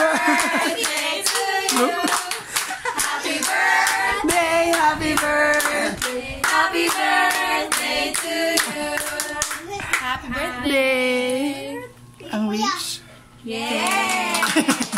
birthday to you. Happy birthday, happy birthday, happy birthday to you. Happy birthday. I wish. Yeah.